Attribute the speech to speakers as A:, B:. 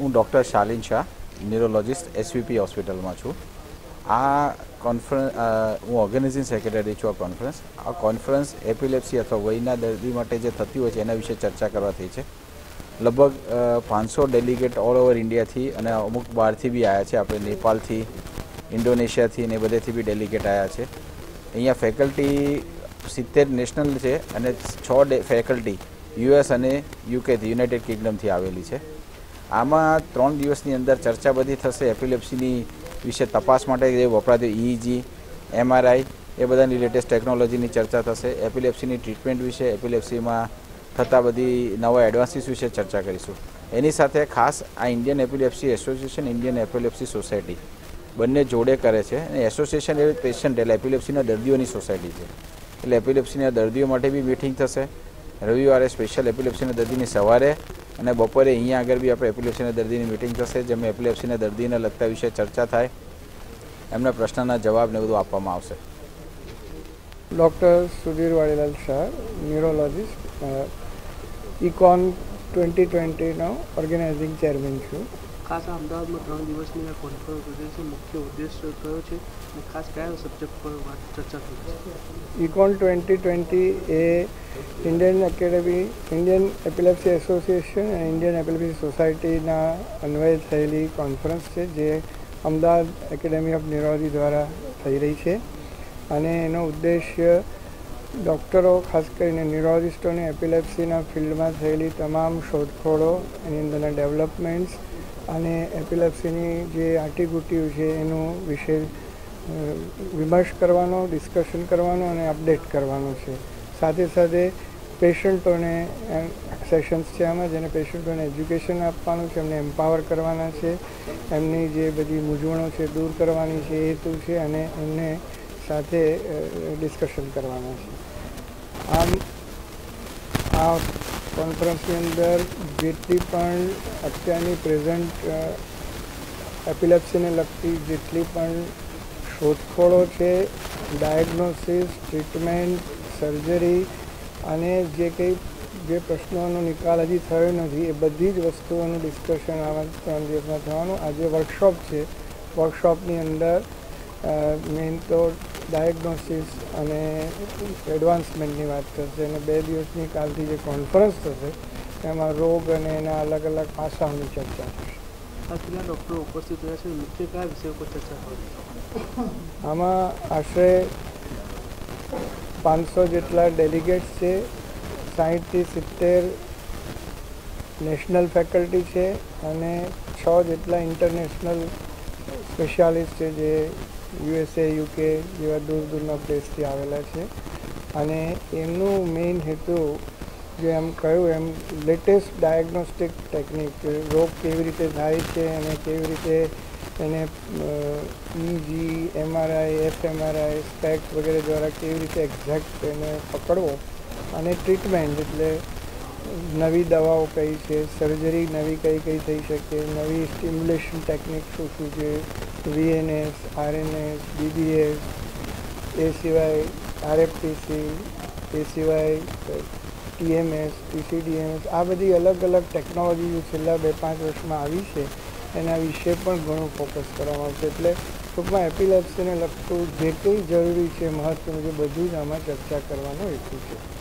A: હું doctor Shalin Shah neurologist SVP હોસ્પિટલમાં છું. આ કોન્ફરન્સ હું ઓર્ગેનાઇઝિંગ સેક્રેટરી છું આ કોન્ફરન્સ આ કોન્ફરન્સ એપિલેપ્સી અથવા વયના દર્દી માટે જે થતી હોય છે, એના વિશે ચર્ચા કરવા થઈ છે. લગભગ પાંચસો ડેલિગેટ ઓલ ઓવર ઇન્ડિયાથી અને અમુક બહારથી બી આવ્યા છે. આપણે નેપાળથી, ઇન્ડોનેશિયાથી ને બધેથી બી ડેલિગેટ આવ્યા છે. અહીંયા ફેકલ્ટી સિત્તેર નેશનલ છે અને છ ફેકલ્ટી યુએસ અને યુકેથી, યુનાઇટેડ કિંગડમથી આવેલી છે. આમાં ત્રણ દિવસની અંદર ચર્ચા બધી થશે, એપિલેપ્સીની વિશે તપાસ માટે જે વપરાતી ઇઈજી એમઆરઆઈ એ બધાની લેટેસ્ટ ટેકનોલોજીની ચર્ચા થશે. એપિલેપ્સીની ટ્રીટમેન્ટ વિશે, એપિલેપ્સીમાં થતા બધી નવા એડવાન્સીસ વિશે ચર્ચા કરીશું. એની સાથે ખાસ આ Indian epilepsy association Indian epilepsy society બંને જોડે કરે છે. અને એસોસિએશન એ પેશન્ટ એટલે એપિલેપ્સીના દર્દીઓની સોસાયટી છે. એટલે એપિલેપ્સીના દર્દીઓ માટે બી મિટિંગ થશે. રવિવારે સ્પેશિયલ એપિલેપ્સીના દર્દીની સવારે અને બપોરે અહીંયા આગળ બી આપણે એપિલેપ્સીના દર્દીની મિટિંગ થશે, જેમાં એપિલેપ્સીના દર્દીને લગતા વિશે ચર્ચા થાય, એમના પ્રશ્નના જવાબને બધું આપવામાં આવશે.
B: Doctor Sudhir Vadilal Shah neurologist ECON twenty ટ્વેન્ટીનો organising chairman છું.
C: ખાસ અમદાવાદમાં ત્રણ દિવસની આ કોન્ફરન્સ યોજાઈ મુખ્ય ઉદ્દેશ્ય કયો છે અને ખાસ કયા સબ્જેક્ટ પર વાત ચર્ચા થઈ
B: ઇકોન ટ્વેન્ટી ટ્વેન્ટી એ Indian academy Indian epilepsy association અને ઇન્ડિયન એપિલેપ્સી સોસાયટીના અન્વયે થયેલી કોન્ફરન્સ છે, જે અમદાવાદ એકેડેમી ઓફ ન્યુરોલોજી દ્વારા થઈ રહી છે. અને એનો ઉદ્દેશ્ય ડૉક્ટરો ખાસ કરીને ન્યુરોલોજિસ્ટોને એપિલેપ્સીના ફિલ્ડમાં થયેલી તમામ શોધખોળો, એની અંદરના ડેવલપમેન્ટ્સ અને એપિલેપ્સીની જે આંટીઘૂંટીઓ છે એનું વિશે વિમર્શ કરવાનો, ડિસ્કશન કરવાનો અને અપડેટ કરવાનો છે. સાથે સાથે પેશન્ટોને સેશન્સ છે આમાં જેને પેશન્ટોને એજ્યુકેશન આપવાનું છે, એમને એમ્પાવર કરવાના છે, એમની જે બધી મૂંઝવણો છે દૂર કરવાની છે હેતુ છે અને એમને સાથે ડિસ્કશન કરવાના છે. આમ, આ કોન્ફરન્સની અંદર જેટલી પણ અત્યારની પ્રેઝન્ટ એપિલેપ્સીને લગતી જેટલી પણ શોધખોળો છે ડાયગ્નોસિસ ટ્રીટમેન્ટ સર્જરી અને જે કંઈ, જે પ્રશ્નોનો નિકાલ હજી થયો નથી, એ બધી જ વસ્તુઓનું ડિસ્કશન આવા દિવસમાં થવાનું. આજે વર્કશોપ છે. વર્કશોપની અંદર મેઇન તો ડાયગ્નોસિસ અને એડવાન્સમેન્ટની વાત કરશે અને બે દિવસની કાલથી જે કોન્ફરન્સ થશે એમાં રોગ અને એના અલગ અલગ પાસાઓની ચર્ચા થશે.
C: આ ડૉક્ટરો ઉપસ્થિત રહ્યા છે મુખ્ય કયા વિષયો ચર્ચા
B: આમાં આશરે પાંચસો જેટલા ડેલિગેટ્સ છે સાહીઠથી સિત્તેર નેશનલ ફેકલ્ટી છે અને છ જેટલા ઇન્ટરનેશનલ સ્પેશિયાલિસ્ટ છે જે યુએસએ યુકે જેવા દૂર દૂરના પ્લેસથી આવેલા છે. અને એમનું મેઇન હેતુ જે એમ કહ્યું, એમ લેટેસ્ટ ડાયગ્નોસ્ટિક ટેકનિક રોગ કેવી રીતે થાય છે અને કેવી રીતે એને ઇજી એમઆરઆઈ એફએમઆરઆઈ સ્પેક્ટ વગેરે દ્વારા કેવી રીતે એક્ઝેક્ટ એને પકડવો અને ટ્રીટમેન્ટ એટલે નવી દવાઓ કઈ છે સર્જરી નવી કઈ કઈ થઈ શકે, નવી સ્ટિમ્યુલેશન ટેકનિક શું શું છે વીએનએસ, આરએનએસ, બીબીએસ, એ સિવાય આરએફટીસી, એ સિવાય ટીએમએસ, પીસીડીએમએસ, આ બધી અલગ અલગ ટેકનોલોજી જે છેલ્લા બે પાંચ વર્ષમાં આવી છે, એના વિશે પણ ઘણું ફોકસ કરવામાં આવશે. એટલે ટૂંકમાં એપિલેપ્સીને લગતું જે કંઈ જરૂરી છે મહત્ત્વનું છે, બધું જ આમાં ચર્ચા કરવાનો હેતુ છે.